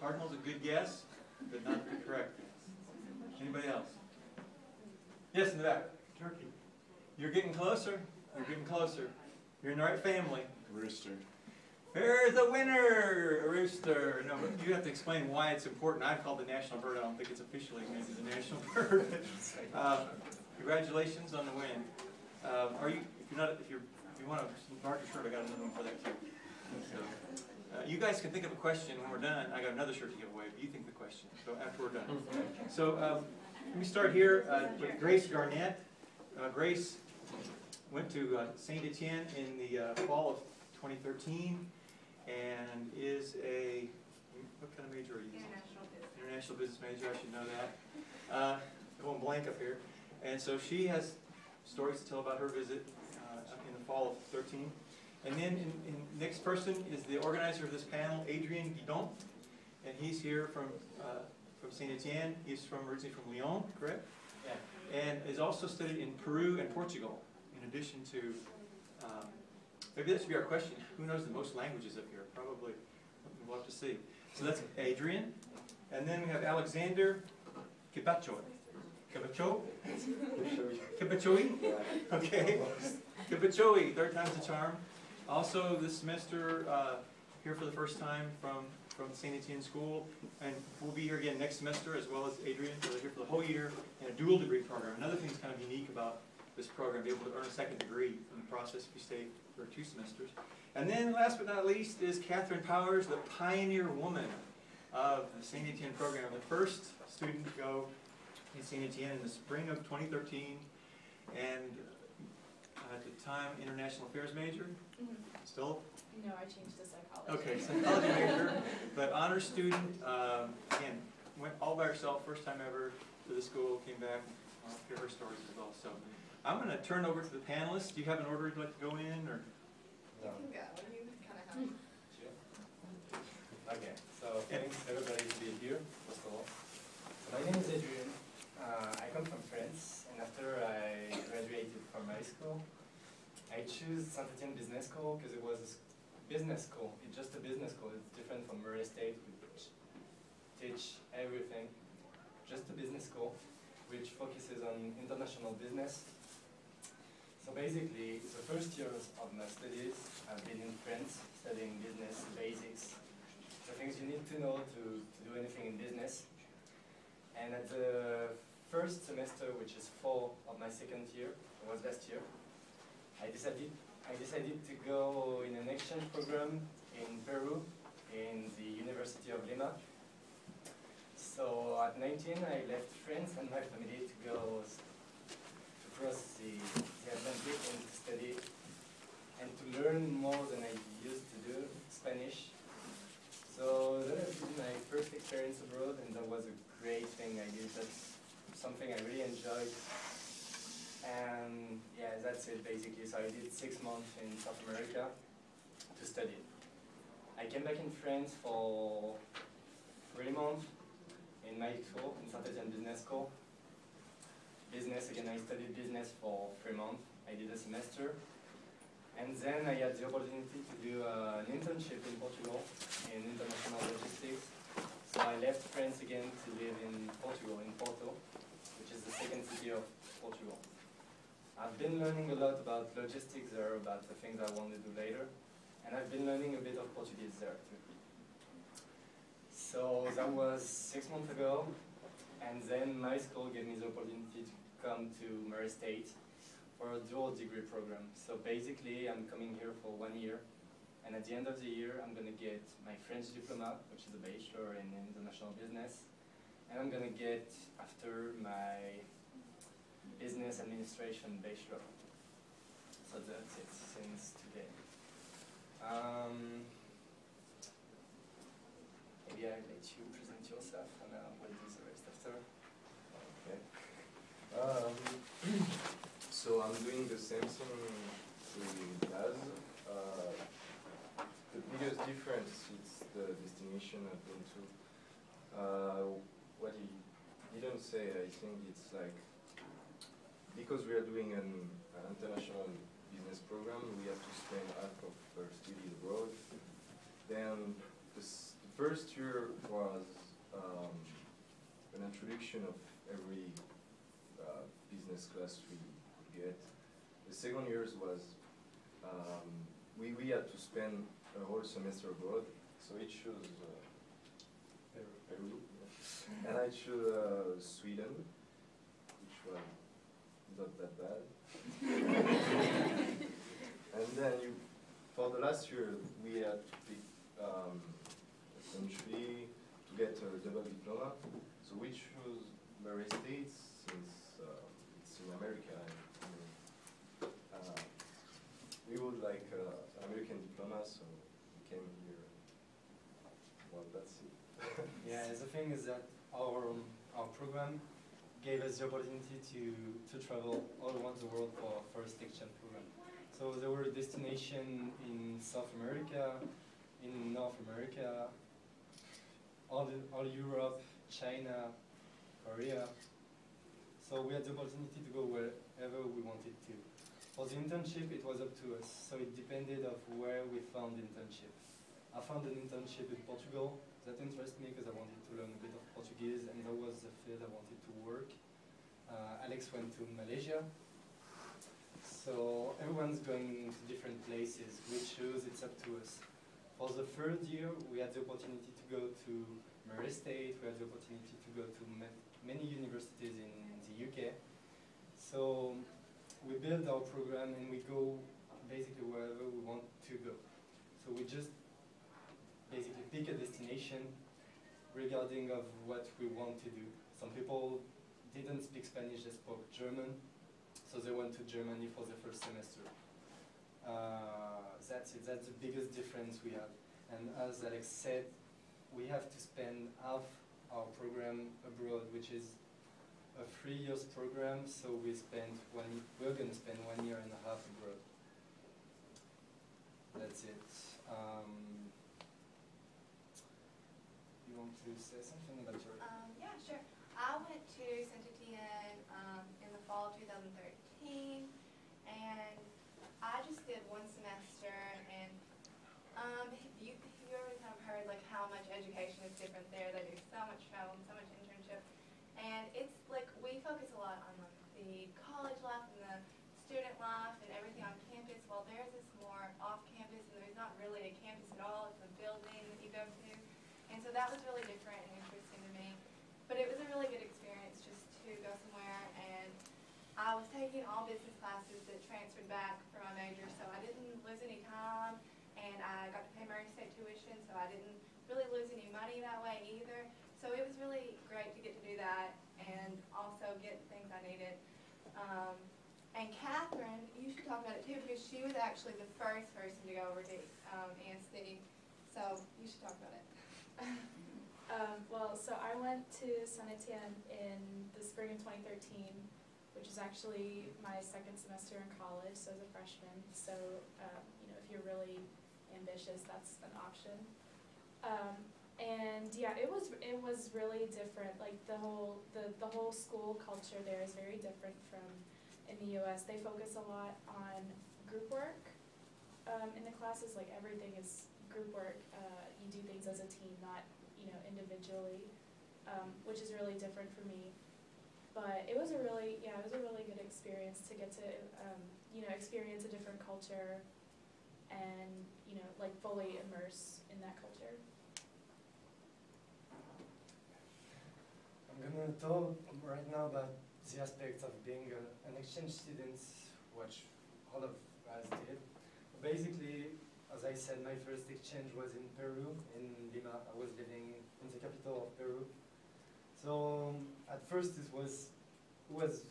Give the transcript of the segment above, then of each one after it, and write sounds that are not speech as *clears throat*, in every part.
Cardinal's a good guess, but not the correct guess. Anybody else? Yes, in the back. Turkey. You're getting closer. You're getting closer. You're in the right family. Rooster. There's a winner, a rooster. No, but you have to explain why it's important. I've called the national bird. I don't think it's officially maybe the national *laughs* bird. Uh, Congratulations on the win. Um, Are you, if you're not, if you're, if you want to mark your shirt, I got another one for that too. So, uh, You guys can think of a question when we're done. I got another shirt to give away, but you think the question, so after we're done. *laughs* So um, let me start here uh, with Grace Garnett. Uh, Grace went to uh, Saint Etienne in the uh, fall of 2013 and is a, what kind of major are you? International business. International business major, I should know that. Uh, Going blank up here. And so she has stories to tell about her visit uh, in the fall of 13. And then, in, in, next person is the organizer of this panel, Adrian Guidon. And he's here from, uh, from Saint Etienne. He's from, originally from Lyon, correct? Yeah. And is also studied in Peru and Portugal, in addition to, um, maybe that should be our question, who knows the most languages up here? Probably, we'll have to see. So that's Adrian. And then we have Alexander Kibachoy. Kibacho? Kibachoy? Okay. Kibachoy, third time's the charm. Also this semester, uh, here for the first time from, from St. Etienne School. And we'll be here again next semester as well as Adrian, so they're here for the whole year in a dual degree program. Another thing that's kind of unique about this program, be able to earn a second degree in the process if you stay for two semesters. And then last but not least is Catherine Powers, the pioneer woman of the St. Etienne program, the first student to go in St. Etienne in the spring of 2013. And at the time, international affairs major, mm-hmm. still No, I changed to psychology. Okay, *laughs* psychology major, but honor student, um, again, went all by herself, first time ever to the school, came back, I'll hear her stories as well. So I'm gonna turn over to the panelists. Do you have an order you'd like to go in, or? You can go, you kind of have. Sure. Okay, so thanks everybody to be here, first of all. So my name is Adrian. Uh, I come from France, and after I graduated from high school, I choose Saint Etienne Business School because it was a business school. It's just a business school. It's different from Murray State, which teach everything. Just a business school, which focuses on international business. So basically, the first years of my studies, I've been in France studying business basics, the things you need to know to, to do anything in business. And at the first semester, which is fall of my second year, it was last year, I decided, I decided to go in an exchange program in Peru, in the University of Lima. So at 19, I left France and my family to go to cross the, the Atlantic and to study and to learn more than I used to do Spanish. So that has been my first experience abroad, and that was a great thing I did. That's something I really enjoyed. And yeah, that's it basically. So I did six months in South America to study. I came back in France for three months in my school, in Saint Etienne Business School. Business, again, I studied business for three months. I did a semester. And then I had the opportunity to do uh, an internship in Portugal in international logistics. So I left France again to live in Portugal, in Porto, city of Portugal. I've been learning a lot about logistics there, about the things I want to do later, and I've been learning a bit of Portuguese there too. So that was six months ago, and then my school gave me the opportunity to come to Murray State for a dual degree program. So basically, I'm coming here for one year, and at the end of the year, I'm gonna get my French diploma, which is a bachelor in international business, and I'm gonna get after my business administration bachelor. So that's it since today. Um, maybe I'll let you present yourself, and uh, we'll do the rest after. Okay. Um, *clears throat* so I'm doing the same thing he does. Uh, the biggest difference is the destination I've been to. Uh, what he didn't say, I think it's like because we are doing an, an international business program, we have to spend half of our study abroad. Then the, the first year was um, an introduction of every uh, business class we could get. The second year was um, we, we had to spend a whole semester abroad, so it chose uh, Peru, and I chose uh, Sweden, which was not that bad. *laughs* and then you, for the last year, we had to pick um, country to get a double diploma. So we chose Murray State since uh, it's in America. And, uh, we would like uh, an American diploma, so we came here. Well, that's it. Yeah, the thing is that our, our program gave us the opportunity to, to travel all around the world for our first exchange program. So there were destinations in South America, in North America, all, all Europe, China, Korea. So we had the opportunity to go wherever we wanted to. For the internship, it was up to us, so it depended of where we found internship. I found an internship in Portugal that interested me because I wanted to learn a bit of Portuguese and that was the field I wanted to work. Uh, Alex went to Malaysia. So everyone's going to different places. We choose, it's up to us. For the third year, we had the opportunity to go to Murray State, we had the opportunity to go to ma many universities in the UK. So we build our program and we go basically wherever we want to go. So we just basically pick a destination regarding of what we want to do. Some people didn't speak Spanish, they spoke German, so they went to Germany for the first semester. Uh, that's it, that's the biggest difference we have. And as Alex said, we have to spend half our program abroad, which is a three years program, so we spend one, we're gonna spend one year and a half abroad. That's it. Um, want to say something about your? Um, yeah, sure. I went to Saint Etienne, um, in the fall of two thousand thirteen, and I just did one semester, and, um, you, you already kind of heard like how much education is different there, they do so much travel and so much internship, and it's like, we focus a lot on like the college life and the student life and everything on campus, while theirs is more off campus, and there's not really a campus at all, it's a building that you go to. So that was really different and interesting to me. But it was a really good experience just to go somewhere and I was taking all business classes that transferred back for my major, so I didn't lose any time and I got to pay Murray State tuition, so I didn't really lose any money that way either. So it was really great to get to do that and also get things I needed. Um, and Catherine, you should talk about it too, because she was actually the first person to go over to um, ESC. So you should talk about it. Um, well, so I went to Saint Etienne in the spring of 2013, which is actually my second semester in college, so as a freshman. So, um, you know, if you're really ambitious, that's an option. Um, and yeah, it was it was really different. Like the whole the the whole school culture there is very different from in the U.S. They focus a lot on group work um, in the classes. Like everything is group work. Uh, you do things as a team, not you know individually, um, which is really different for me. But it was a really yeah, it was a really good experience to get to um, you know experience a different culture, and you know like fully immerse in that culture. I'm gonna talk right now about the aspects of being a, an exchange student, which all of us did. Basically, as I said, my first exchange was in Peru, in Lima. I was living in the capital of Peru. So um, at first it was, it was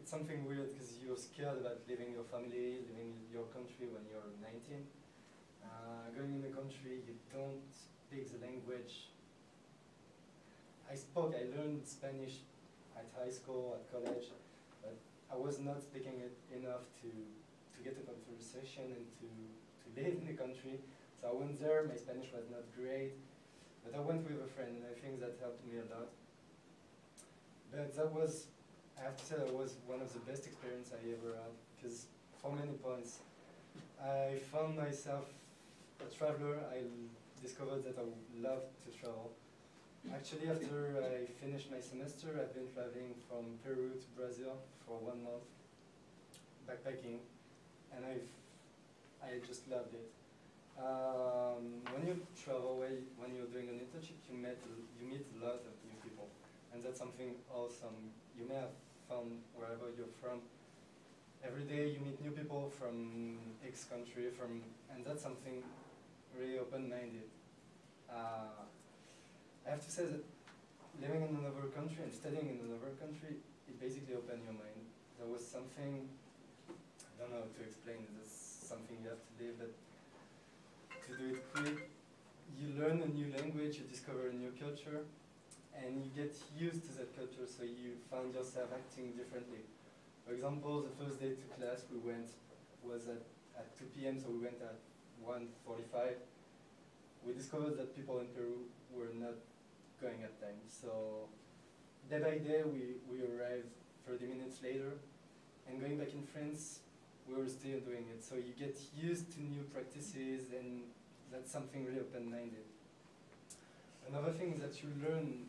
it's something weird because you're scared about leaving your family, leaving your country when you're 19. Uh, going in the country, you don't speak the language. I spoke, I learned Spanish at high school, at college, but I was not speaking it enough to, to get a conversation and to, to live in the country. So I went there, my Spanish was not great, but I went with a friend and I think that helped me a lot. But that was, I have to say, that was one of the best experiences I ever had, because for many points, I found myself a traveler. I discovered that I love to travel. Actually, after I finished my semester, I've been traveling from Peru to Brazil for one month, backpacking, and I've I just loved it. Um, when you travel, away, when you're doing an internship, you meet you meet a lot of new people, and that's something awesome. You may have found wherever you're from. Every day you meet new people from X country, from and that's something really open-minded. Uh, I have to say that living in another country and studying in another country, it basically opened your mind. There was something, I don't know how to explain it's something you have to live, but to do it quick, you learn a new language, you discover a new culture, and you get used to that culture, so you find yourself acting differently. For example, the first day to class we went was at, at 2 p.m., so we went at 1.45. We discovered that people in Peru were not going at time, so day by day we, we arrived 30 minutes later, and going back in France, we were still doing it. So you get used to new practices, and that's something really open-minded. Another thing that you learn,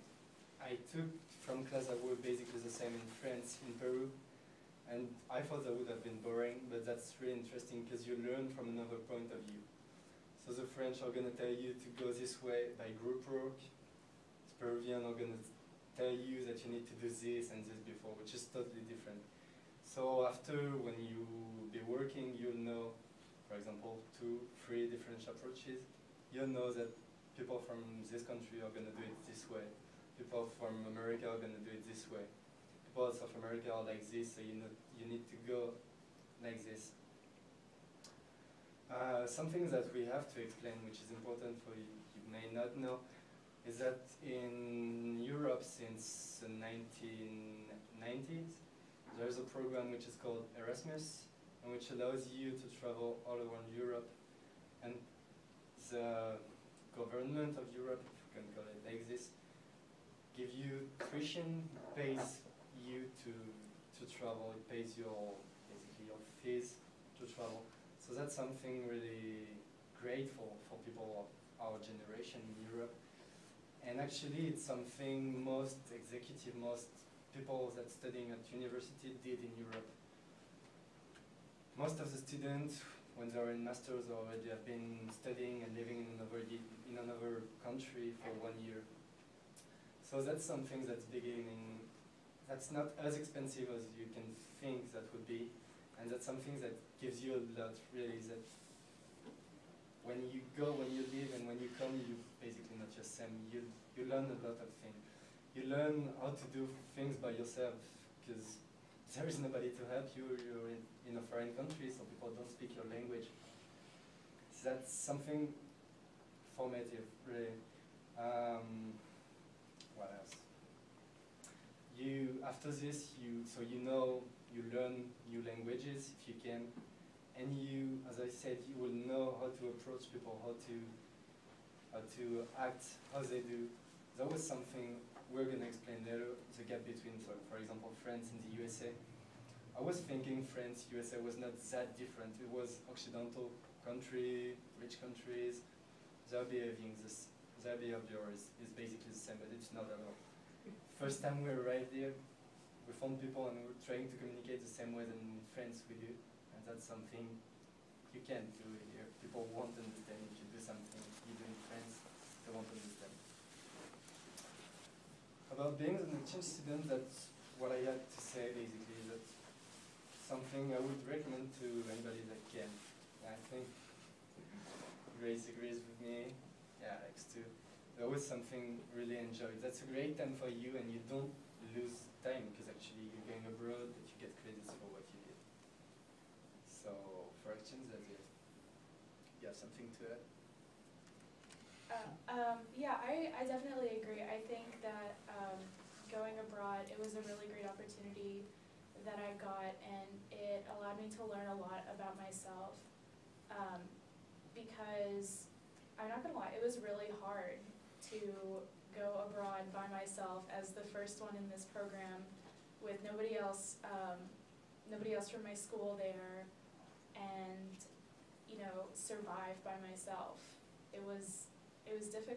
I took from class that were basically the same in France, in Peru, and I thought that would have been boring, but that's really interesting because you learn from another point of view. So the French are gonna tell you to go this way by group work. The Peruvian are gonna tell you that you need to do this and this before, which is totally different. So after, when you be working, you'll know, for example, two, three different approaches. You'll know that people from this country are gonna do it this way. People from America are gonna do it this way. People South America are like this, so you know you need to go like this. Uh, something that we have to explain, which is important for you, you may not know, is that in Europe since the 1990s, there's a program which is called Erasmus, and which allows you to travel all around Europe. And the government of Europe, if you can call it like this, give you tuition, pays you to to travel, it pays your basically your fees to travel. So that's something really great for, for people of our generation in Europe. And actually it's something most executive, most people that studying at university did in Europe. Most of the students, when they're in masters already, have been studying and living in another in another country for one year. So that's something that's beginning. That's not as expensive as you can think that would be, and that's something that gives you a lot. Really, that when you go, when you live, and when you come, you basically not just same. You you learn a lot of things. You learn how to do things by yourself because there is nobody to help you. You're in, in a foreign country, so people don't speak your language. So that's something formative, really. Um, what else? You after this, you so you know you learn new languages if you can, and you, as I said, you will know how to approach people, how to how to act, how they do. That was something we're gonna explain later. The gap between, so for example, France and the USA. I was thinking France, USA was not that different. It was Occidental country, rich countries. Their behaving, this, their behavior is, is basically the same, but it's not at all. First time we arrived there, we found people and we were trying to communicate the same way than in France we do, and that's something you can't do here. People won't understand if you do something you do in France, they won't understand. About being an exchange student, that's what I had to say basically. That's something I would recommend to anybody that can. I think Grace agrees with me. Yeah, Alex too. That was something really enjoyed. That's a great time for you, and you don't lose time because actually you're going abroad, but you get credits for what you did. So for exchange, that's it. You have something to add? Uh, um, yeah, I, I definitely agree. I think that um, going abroad, it was a really great opportunity that I got, and it allowed me to learn a lot about myself. Um, because I'm not gonna lie, it was really hard to go abroad by myself as the first one in this program with nobody else, um, nobody else from my school there, and you know, survive by myself. It was it was difficult